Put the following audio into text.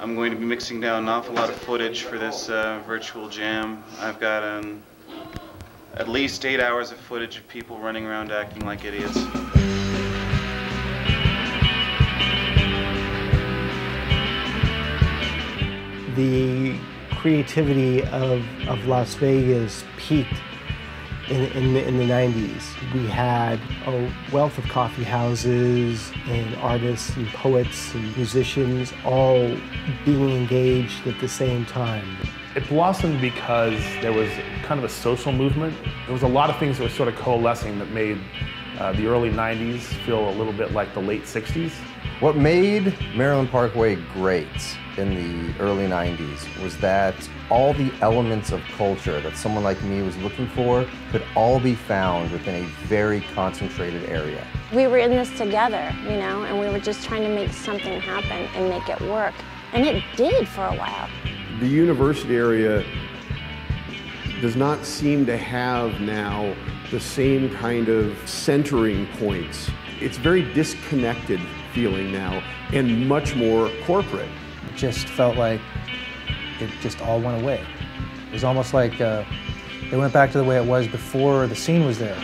I'm going to be mixing down an awful lot of footage for this uh, virtual jam. I've got um, at least eight hours of footage of people running around acting like idiots. The creativity of, of Las Vegas peaked in, in, the, in the 90s. We had a wealth of coffee houses and artists and poets and musicians all being engaged at the same time. It blossomed because there was kind of a social movement. There was a lot of things that were sort of coalescing that made uh, the early 90s feel a little bit like the late 60s. What made Maryland Parkway great in the early 90s was that all the elements of culture that someone like me was looking for could all be found within a very concentrated area. We were in this together, you know, and we were just trying to make something happen and make it work. And it did for a while. The university area does not seem to have now the same kind of centering points. It's very disconnected feeling now and much more corporate. It just felt like it just all went away. It was almost like uh, it went back to the way it was before the scene was there.